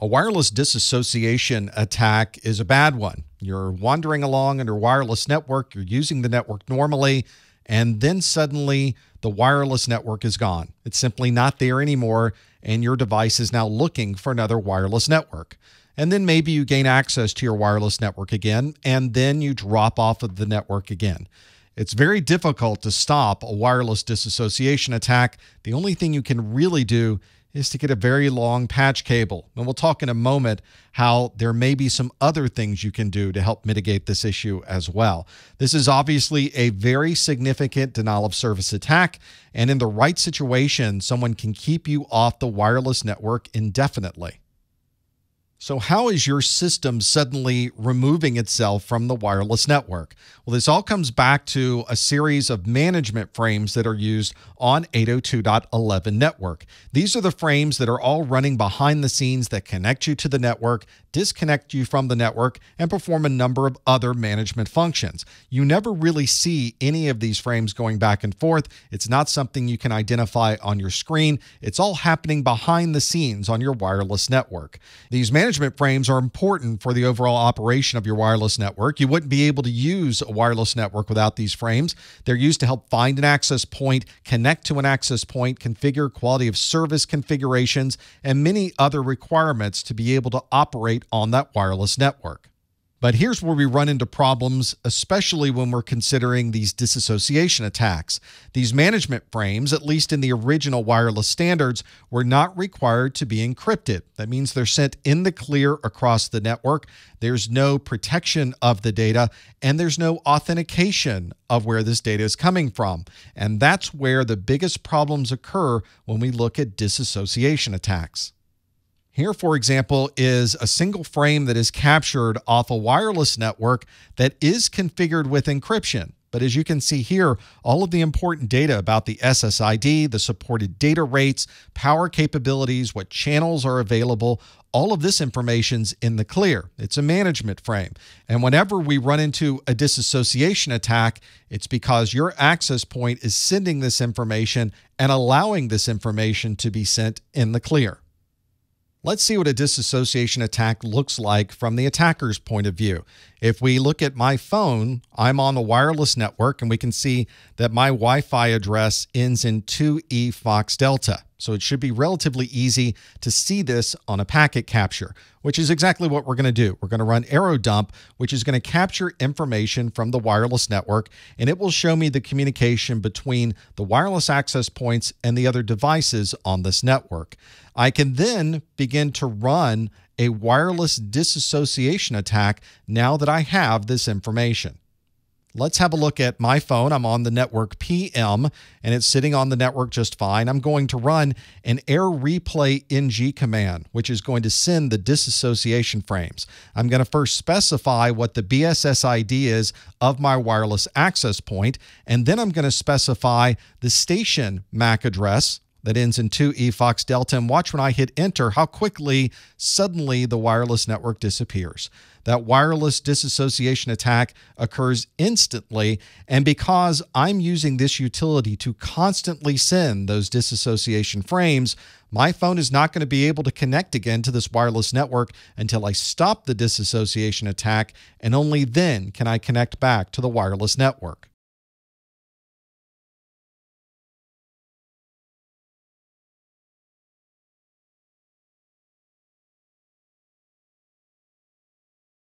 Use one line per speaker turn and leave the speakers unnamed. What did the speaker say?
A wireless disassociation attack is a bad one. You're wandering along under wireless network, you're using the network normally, and then suddenly the wireless network is gone. It's simply not there anymore, and your device is now looking for another wireless network. And then maybe you gain access to your wireless network again, and then you drop off of the network again. It's very difficult to stop a wireless disassociation attack. The only thing you can really do is to get a very long patch cable. And we'll talk in a moment how there may be some other things you can do to help mitigate this issue as well. This is obviously a very significant denial of service attack, and in the right situation, someone can keep you off the wireless network indefinitely. So, how is your system suddenly removing itself from the wireless network? Well, this all comes back to a series of management frames that are used on 802.11 network. These are the frames that are all running behind the scenes that connect you to the network, disconnect you from the network, and perform a number of other management functions. You never really see any of these frames going back and forth. It's not something you can identify on your screen. It's all happening behind the scenes on your wireless network. These management frames are important for the overall operation of your wireless network. You wouldn't be able to use a wireless network without these frames. They're used to help find an access point, connect to an access point, configure quality of service configurations, and many other requirements to be able to operate on that wireless network. But here's where we run into problems, especially when we're considering these disassociation attacks. These management frames, at least in the original wireless standards, were not required to be encrypted. That means they're sent in the clear across the network. There's no protection of the data, and there's no authentication of where this data is coming from. And that's where the biggest problems occur when we look at disassociation attacks. Here, for example, is a single frame that is captured off a wireless network that is configured with encryption. But as you can see here, all of the important data about the SSID, the supported data rates, power capabilities, what channels are available, all of this information's in the clear. It's a management frame. And whenever we run into a disassociation attack, it's because your access point is sending this information and allowing this information to be sent in the clear. Let's see what a disassociation attack looks like from the attacker's point of view. If we look at my phone, I'm on a wireless network and we can see that my Wi Fi address ends in 2E Fox Delta. So it should be relatively easy to see this on a packet capture, which is exactly what we're going to do. We're going to run Airodump, which is going to capture information from the wireless network, and it will show me the communication between the wireless access points and the other devices on this network. I can then begin to run a wireless disassociation attack now that I have this information. Let's have a look at my phone. I'm on the network PM and it's sitting on the network just fine. I'm going to run an aireplay-ng command, which is going to send the disassociation frames. I'm going to first specify what the BSS ID is of my wireless access point, and then I'm going to specify the station MAC address that ends in 2E Fox Delta. And watch when I hit enter how quickly suddenly the wireless network disappears. That wireless disassociation attack occurs instantly. And because I'm using this utility to constantly send those disassociation frames, my phone is not going to be able to connect again to this wireless network until I stop the disassociation attack, and only then can I connect back to the wireless network.